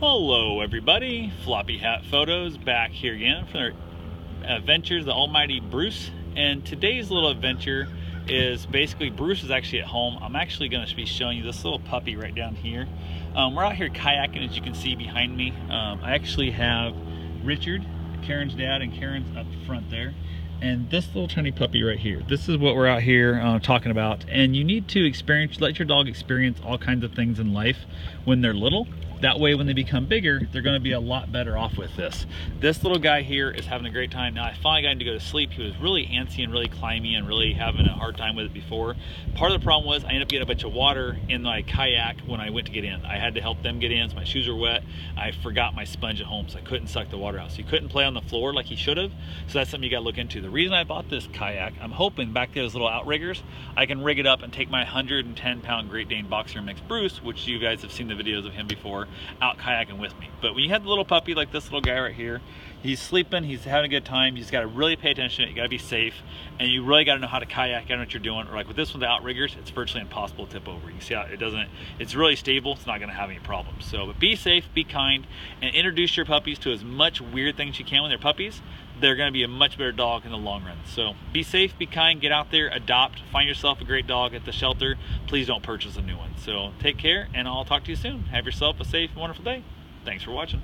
Hello everybody, Floppy Hat Photos back here again for adventures the almighty Bruce and today's little adventure is basically Bruce is actually at home. I'm actually going to be showing you this little puppy right down here. Um, we're out here kayaking as you can see behind me. Um, I actually have Richard, Karen's dad, and Karen's up front there and this little tiny puppy right here. This is what we're out here uh, talking about. And you need to experience let your dog experience all kinds of things in life when they're little. That way when they become bigger they're going to be a lot better off with this. This little guy here is having a great time. Now i finally got him to go to sleep. He was really antsy and really climby and really having a hard time with it before. Part of the problem was i ended up getting a bunch of water in my kayak when i went to get in. I had to help them get in so my shoes were wet. I forgot my sponge at home so i couldn't suck the water out. So he couldn't play on the floor like he should have. So that's something you got to look into the reason i bought this kayak i'm hoping back those little outriggers i can rig it up and take my 110 pound great dane boxer mix bruce which you guys have seen the videos of him before out kayaking with me. But when you have the little puppy like this little guy right here, he's sleeping, he's having a good time, you just gotta really pay attention, you gotta be safe, and you really gotta know how to kayak, know what you're doing. Or like with this one, the outriggers, it's virtually impossible to tip over. You see how it doesn't, it's really stable, it's not gonna have any problems. So, but be safe, be kind, and introduce your puppies to as much weird things you can when they're puppies. They're gonna be a much better dog in the long run. So be safe, be kind, get out there, adopt, find yourself a great dog at the shelter. Please don't purchase a new one. So take care, and I'll talk to you soon. Have yourself a safe, and wonderful day. Thanks for watching.